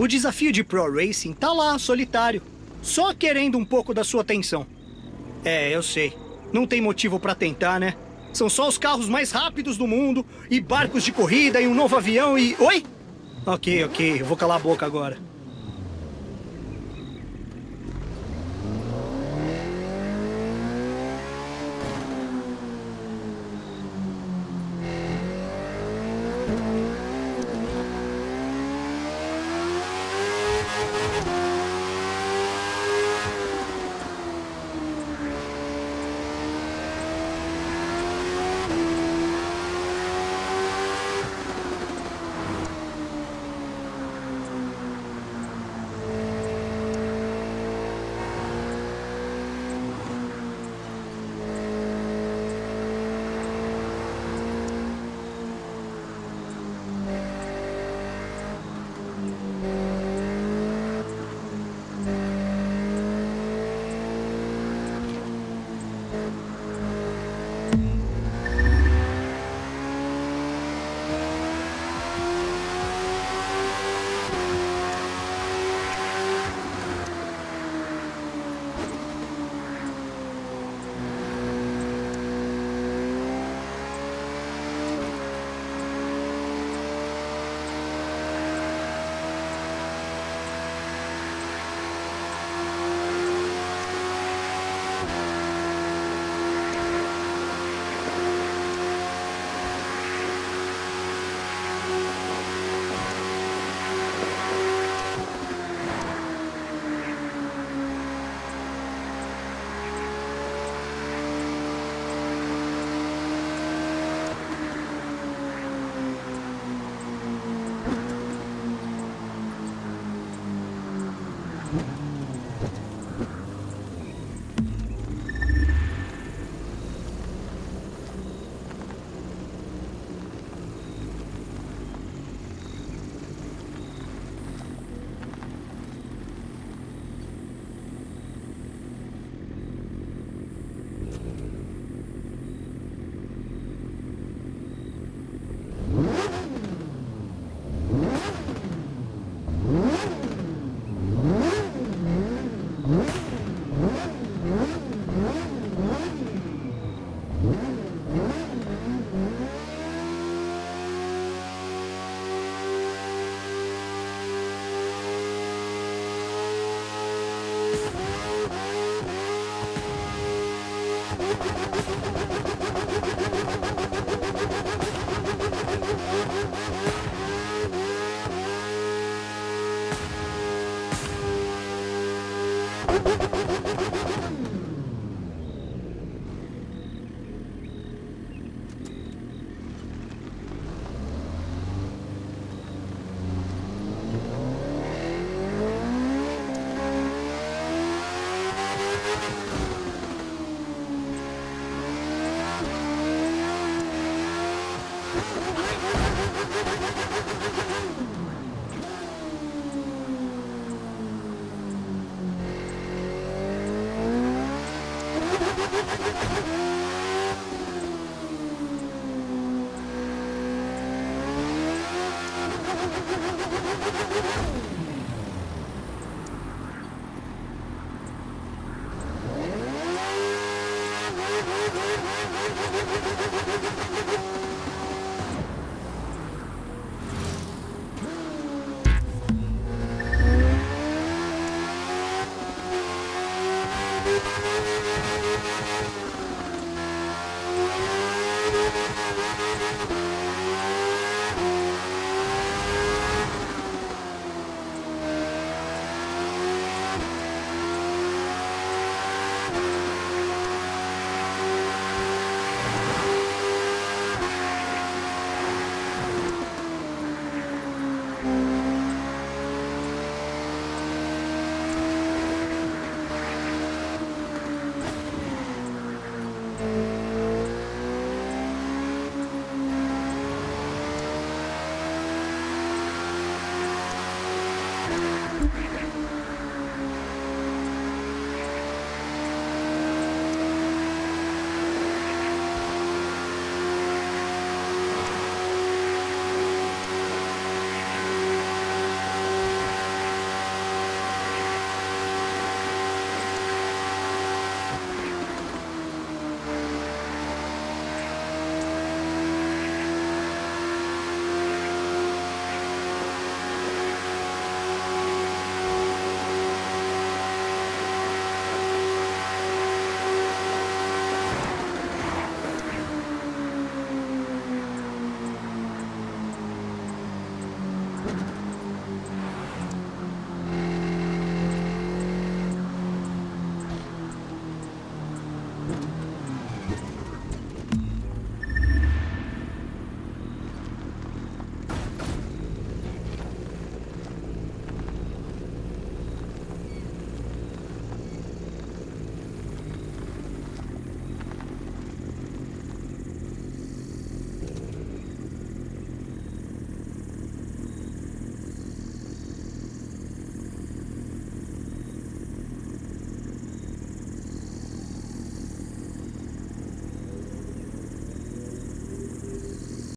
O desafio de Pro Racing tá lá, solitário. Só querendo um pouco da sua atenção. É, eu sei. Não tem motivo pra tentar, né? São só os carros mais rápidos do mundo, e barcos de corrida, e um novo avião, e. Oi? Ok, ok, eu vou calar a boca agora.